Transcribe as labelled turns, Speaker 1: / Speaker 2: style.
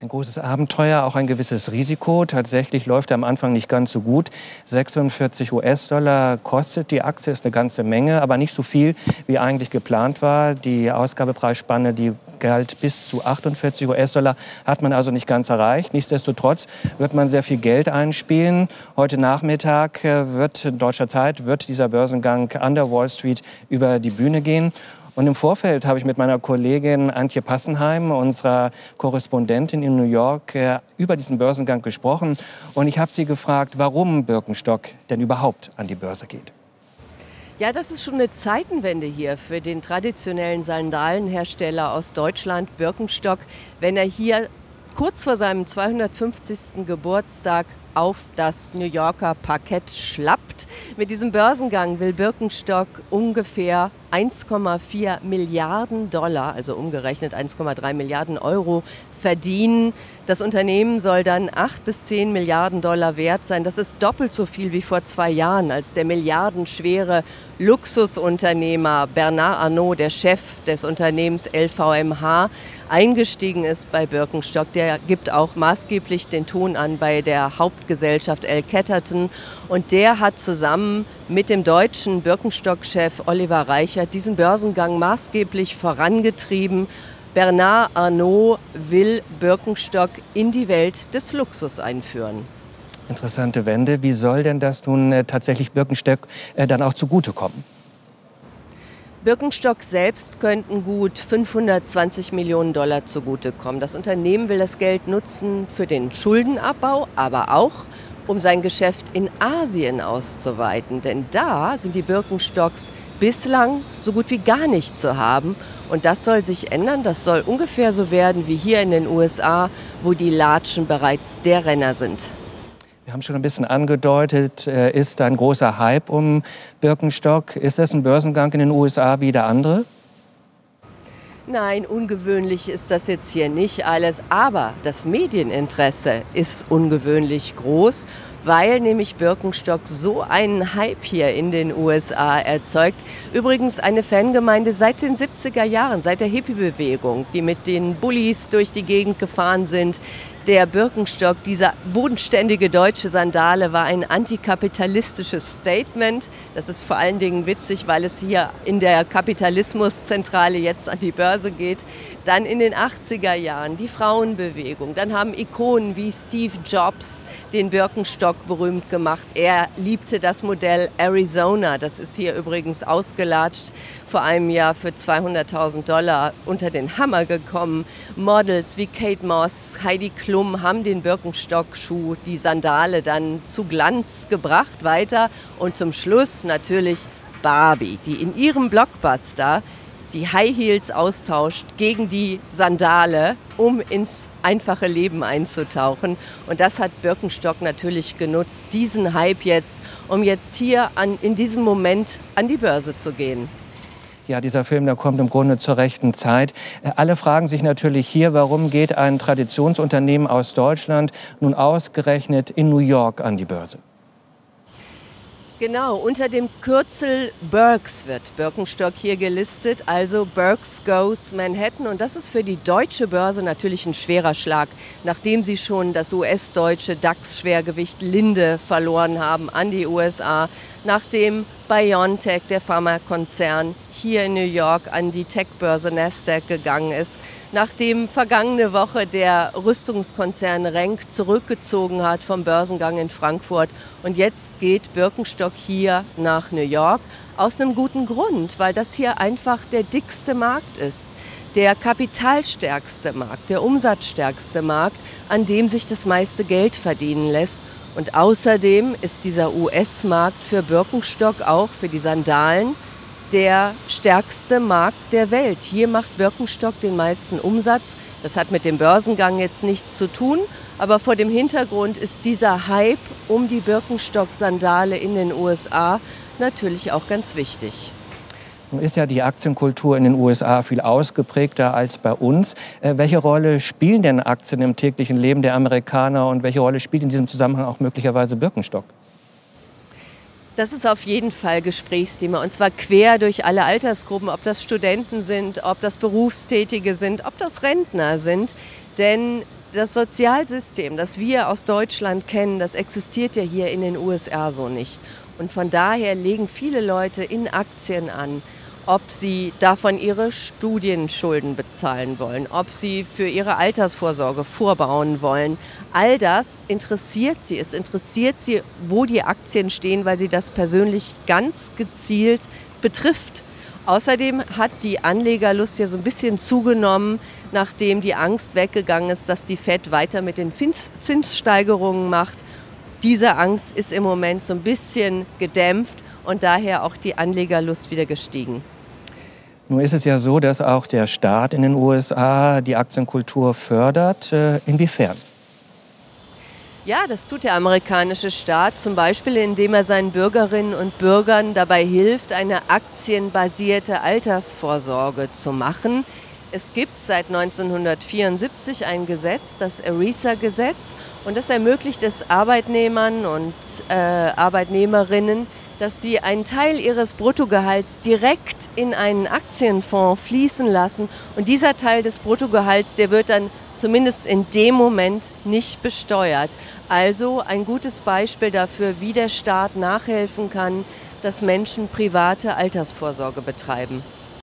Speaker 1: Ein großes Abenteuer, auch ein gewisses Risiko. Tatsächlich läuft er am Anfang nicht ganz so gut. 46 US-Dollar kostet die Aktie, ist eine ganze Menge, aber nicht so viel, wie eigentlich geplant war. Die Ausgabepreisspanne, die galt bis zu 48 US-Dollar, hat man also nicht ganz erreicht. Nichtsdestotrotz wird man sehr viel Geld einspielen. Heute Nachmittag äh, wird in deutscher Zeit wird dieser Börsengang an der Wall Street über die Bühne gehen. Und im Vorfeld habe ich mit meiner Kollegin Antje Passenheim, unserer Korrespondentin in New York, äh, über diesen Börsengang gesprochen. Und ich habe sie gefragt, warum Birkenstock denn überhaupt an die Börse geht.
Speaker 2: Ja, das ist schon eine Zeitenwende hier für den traditionellen Sandalenhersteller aus Deutschland, Birkenstock, wenn er hier kurz vor seinem 250. Geburtstag auf das New Yorker Parkett schlappt. Mit diesem Börsengang will Birkenstock ungefähr 1,4 Milliarden Dollar, also umgerechnet 1,3 Milliarden Euro, verdienen. Das Unternehmen soll dann 8 bis 10 Milliarden Dollar wert sein. Das ist doppelt so viel wie vor zwei Jahren, als der milliardenschwere Luxusunternehmer Bernard Arnault, der Chef des Unternehmens LVMH, eingestiegen ist bei Birkenstock. Der gibt auch maßgeblich den Ton an bei der Hauptgesellschaft L. Catterton. Und der hat zusammen mit dem deutschen Birkenstock-Chef Oliver Reichert diesen Börsengang maßgeblich vorangetrieben. Bernard Arnault will Birkenstock in die Welt des Luxus einführen.
Speaker 1: Interessante Wende. Wie soll denn das nun äh, tatsächlich Birkenstock äh, dann auch zugutekommen?
Speaker 2: Birkenstock selbst könnten gut 520 Millionen Dollar zugutekommen. Das Unternehmen will das Geld nutzen für den Schuldenabbau, aber auch um sein Geschäft in Asien auszuweiten. Denn da sind die Birkenstocks bislang so gut wie gar nicht zu haben. Und das soll sich ändern. Das soll ungefähr so werden wie hier in den USA, wo die Latschen bereits der Renner sind.
Speaker 1: Wir haben schon ein bisschen angedeutet, äh, ist da ein großer Hype um Birkenstock. Ist das ein Börsengang in den USA wie der andere?
Speaker 2: Nein, ungewöhnlich ist das jetzt hier nicht alles, aber das Medieninteresse ist ungewöhnlich groß, weil nämlich Birkenstock so einen Hype hier in den USA erzeugt. Übrigens eine Fangemeinde seit den 70er Jahren, seit der Hippie-Bewegung, die mit den Bullies durch die Gegend gefahren sind, der Birkenstock, dieser bodenständige deutsche Sandale, war ein antikapitalistisches Statement. Das ist vor allen Dingen witzig, weil es hier in der Kapitalismuszentrale jetzt an die Börse geht. Dann in den 80er Jahren die Frauenbewegung. Dann haben Ikonen wie Steve Jobs den Birkenstock berühmt gemacht. Er liebte das Modell Arizona. Das ist hier übrigens ausgelatscht vor einem Jahr für 200.000 Dollar unter den Hammer gekommen. Models wie Kate Moss, Heidi Klum, haben den Birkenstock-Schuh, die Sandale dann zu Glanz gebracht weiter. Und zum Schluss natürlich Barbie, die in ihrem Blockbuster die High Heels austauscht gegen die Sandale, um ins einfache Leben einzutauchen. Und das hat Birkenstock natürlich genutzt, diesen Hype jetzt, um jetzt hier an, in diesem Moment an die Börse zu gehen.
Speaker 1: Ja, dieser Film, der kommt im Grunde zur rechten Zeit. Äh, alle fragen sich natürlich hier, warum geht ein Traditionsunternehmen aus Deutschland nun ausgerechnet in New York an die Börse?
Speaker 2: Genau, unter dem Kürzel Berks wird Birkenstock hier gelistet, also Berks Goes Manhattan. Und das ist für die deutsche Börse natürlich ein schwerer Schlag, nachdem sie schon das US-deutsche DAX-Schwergewicht Linde verloren haben an die USA, nachdem BioNTech, der Pharmakonzern, hier in New York an die Tech-Börse Nasdaq gegangen ist nachdem vergangene Woche der Rüstungskonzern Renk zurückgezogen hat vom Börsengang in Frankfurt. Und jetzt geht Birkenstock hier nach New York aus einem guten Grund, weil das hier einfach der dickste Markt ist. Der kapitalstärkste Markt, der umsatzstärkste Markt, an dem sich das meiste Geld verdienen lässt. Und außerdem ist dieser US-Markt für Birkenstock auch für die Sandalen der stärkste Markt der Welt. Hier macht Birkenstock den meisten Umsatz. Das hat mit dem Börsengang jetzt nichts zu tun, aber vor dem Hintergrund ist dieser Hype um die Birkenstock-Sandale in den USA natürlich auch ganz wichtig.
Speaker 1: Nun ist ja die Aktienkultur in den USA viel ausgeprägter als bei uns. Äh, welche Rolle spielen denn Aktien im täglichen Leben der Amerikaner und welche Rolle spielt in diesem Zusammenhang auch möglicherweise Birkenstock?
Speaker 2: Das ist auf jeden Fall Gesprächsthema und zwar quer durch alle Altersgruppen, ob das Studenten sind, ob das Berufstätige sind, ob das Rentner sind. Denn das Sozialsystem, das wir aus Deutschland kennen, das existiert ja hier in den USA so nicht. Und von daher legen viele Leute in Aktien an, ob sie davon ihre Studienschulden bezahlen wollen, ob sie für ihre Altersvorsorge vorbauen wollen. All das interessiert sie. Es interessiert sie, wo die Aktien stehen, weil sie das persönlich ganz gezielt betrifft. Außerdem hat die Anlegerlust ja so ein bisschen zugenommen, nachdem die Angst weggegangen ist, dass die Fed weiter mit den Zinssteigerungen macht. Diese Angst ist im Moment so ein bisschen gedämpft und daher auch die Anlegerlust wieder gestiegen.
Speaker 1: Nun ist es ja so, dass auch der Staat in den USA die Aktienkultur fördert. Äh, inwiefern?
Speaker 2: Ja, das tut der amerikanische Staat zum Beispiel, indem er seinen Bürgerinnen und Bürgern dabei hilft, eine aktienbasierte Altersvorsorge zu machen. Es gibt seit 1974 ein Gesetz, das ERISA-Gesetz, und das ermöglicht es Arbeitnehmern und äh, Arbeitnehmerinnen, dass sie einen Teil ihres Bruttogehalts direkt in einen Aktienfonds fließen lassen. Und dieser Teil des Bruttogehalts, der wird dann zumindest in dem Moment nicht besteuert. Also ein gutes Beispiel dafür, wie der Staat nachhelfen kann, dass Menschen private Altersvorsorge betreiben.